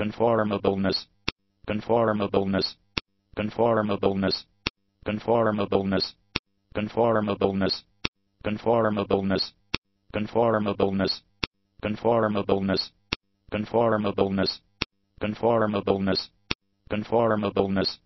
conformableness, conformableness, conformableness, conformableness, conformableness, conformableness, conformableness, conformableness, conformableness, conformableness, conformableness,